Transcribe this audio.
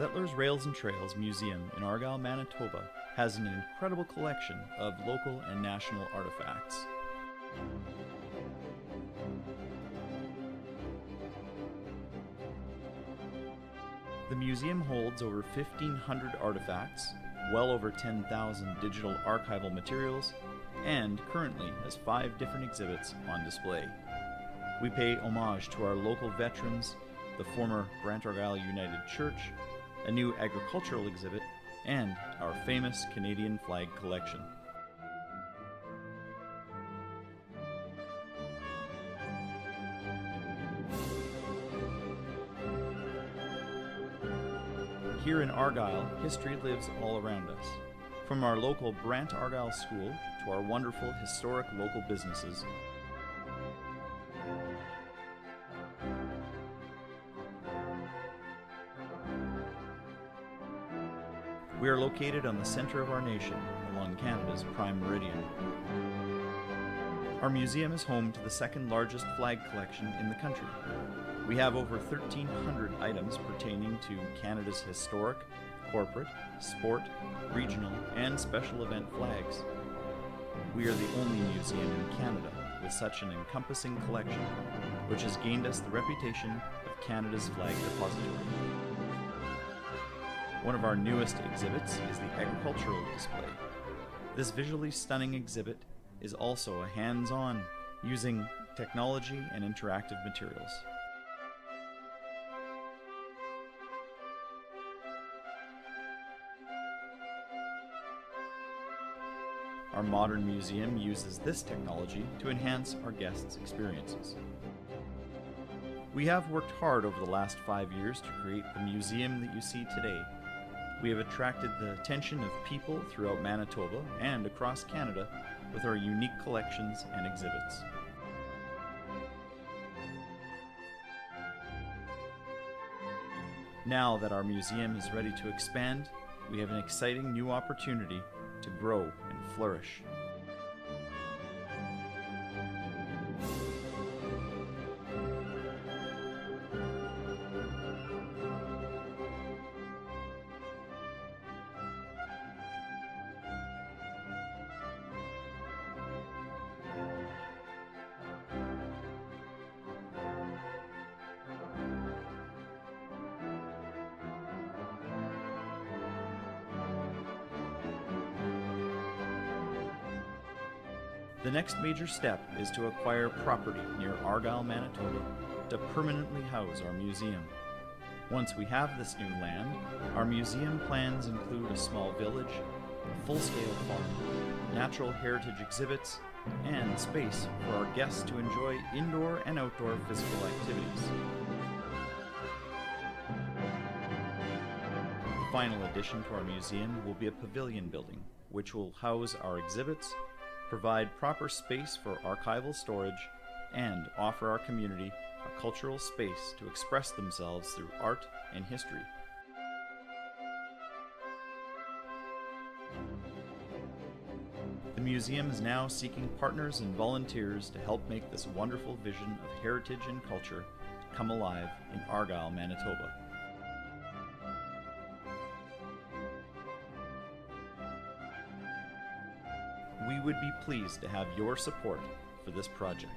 Settlers Rails and Trails Museum in Argyle, Manitoba has an incredible collection of local and national artifacts. The museum holds over 1,500 artifacts, well over 10,000 digital archival materials, and currently has five different exhibits on display. We pay homage to our local veterans, the former Brant Argyle United Church, a new agricultural exhibit, and our famous Canadian flag collection. Here in Argyle, history lives all around us. From our local Brant Argyle School to our wonderful historic local businesses, We are located on the center of our nation, along Canada's prime meridian. Our museum is home to the second largest flag collection in the country. We have over 1,300 items pertaining to Canada's historic, corporate, sport, regional, and special event flags. We are the only museum in Canada with such an encompassing collection, which has gained us the reputation of Canada's flag depository. One of our newest exhibits is the agricultural display. This visually stunning exhibit is also a hands on, using technology and interactive materials. Our modern museum uses this technology to enhance our guests' experiences. We have worked hard over the last five years to create the museum that you see today we have attracted the attention of people throughout Manitoba and across Canada with our unique collections and exhibits. Now that our museum is ready to expand, we have an exciting new opportunity to grow and flourish. The next major step is to acquire property near Argyle, Manitoba to permanently house our museum. Once we have this new land, our museum plans include a small village, a full-scale farm, natural heritage exhibits, and space for our guests to enjoy indoor and outdoor physical activities. The final addition to our museum will be a pavilion building, which will house our exhibits provide proper space for archival storage, and offer our community a cultural space to express themselves through art and history. The museum is now seeking partners and volunteers to help make this wonderful vision of heritage and culture come alive in Argyle, Manitoba. We would be pleased to have your support for this project.